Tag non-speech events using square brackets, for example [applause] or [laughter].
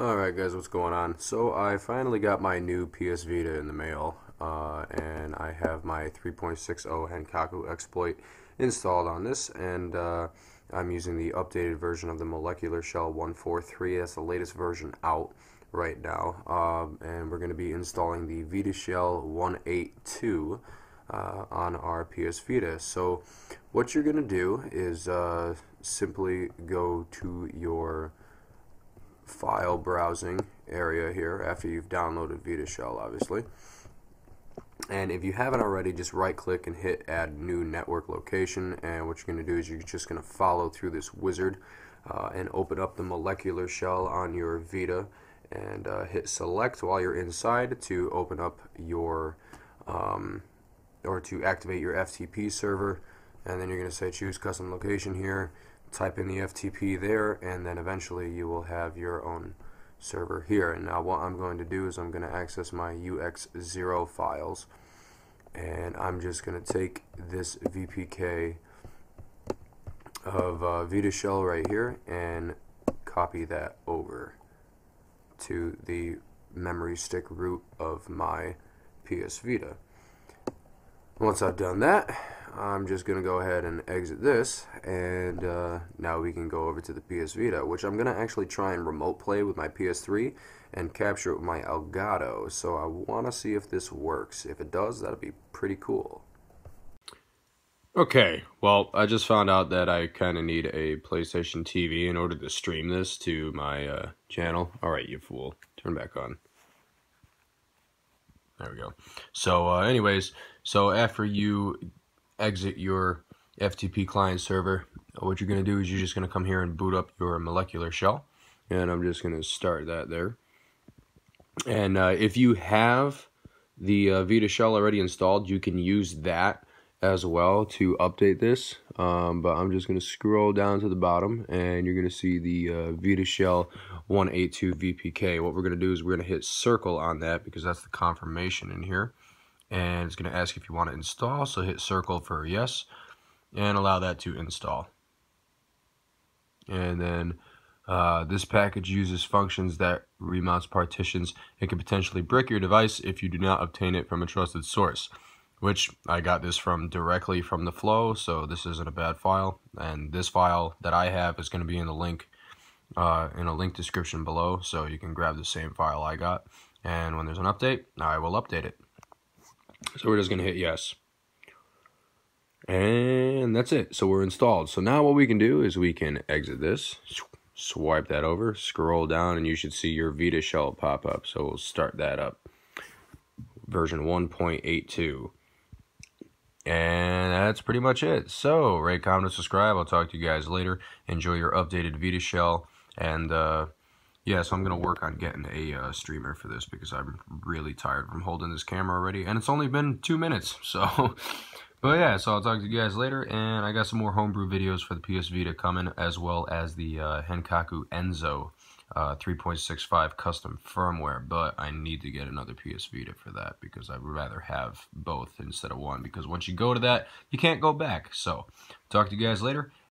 Alright guys, what's going on? So I finally got my new PS Vita in the mail, uh, and I have my 3.60 Henkaku exploit installed on this, and uh, I'm using the updated version of the Molecular Shell 143, that's the latest version out right now, um, and we're going to be installing the Vita Shell 182 uh, on our PS Vita. So what you're going to do is uh, simply go to your file browsing area here after you've downloaded Vita Shell obviously. And if you haven't already just right click and hit add new network location and what you're going to do is you're just going to follow through this wizard uh, and open up the molecular shell on your Vita and uh, hit select while you're inside to open up your um, or to activate your FTP server. And then you're going to say choose custom location here type in the FTP there and then eventually you will have your own server here and now what I'm going to do is I'm going to access my UX0 files and I'm just going to take this VPK of uh, Vita Shell right here and copy that over to the memory stick root of my PS Vita. Once I've done that, I'm just going to go ahead and exit this and uh, now we can go over to the PS Vita which I'm going to actually try and remote play with my PS3 and capture it with my Elgato so I want to see if this works. If it does that'll be pretty cool. Okay, well, I just found out that I kind of need a PlayStation TV in order to stream this to my uh, channel. Alright, you fool. Turn back on. There we go. So, uh, anyways, so after you exit your FTP client server, what you're going to do is you're just going to come here and boot up your molecular shell. And I'm just going to start that there. And uh, if you have the uh, Vita shell already installed, you can use that as well to update this. Um, but I'm just going to scroll down to the bottom and you're going to see the uh, Vita shell 182 VPK. What we're going to do is we're going to hit circle on that because that's the confirmation in here and it's going to ask if you want to install so hit circle for yes and allow that to install. And then uh, this package uses functions that remounts partitions and can potentially brick your device if you do not obtain it from a trusted source which I got this from directly from the flow so this isn't a bad file. And this file that I have is going to be in the link uh, in a link description below so you can grab the same file I got. And when there's an update I will update it so we're just going to hit yes. And that's it. So we're installed. So now what we can do is we can exit this, swipe that over, scroll down, and you should see your Vita shell pop up. So we'll start that up. Version 1.82. And that's pretty much it. So, rate, comment, subscribe. I'll talk to you guys later. Enjoy your updated Vita shell. And, uh, yeah, so I'm going to work on getting a uh, streamer for this because I'm really tired from holding this camera already. And it's only been two minutes, [laughs] so... but yeah, so I'll talk to you guys later. And I got some more homebrew videos for the PS Vita coming, as well as the uh, Henkaku Enso uh, 3.65 custom firmware. But I need to get another PS Vita for that because I'd rather have both instead of one. Because once you go to that, you can't go back. So, talk to you guys later.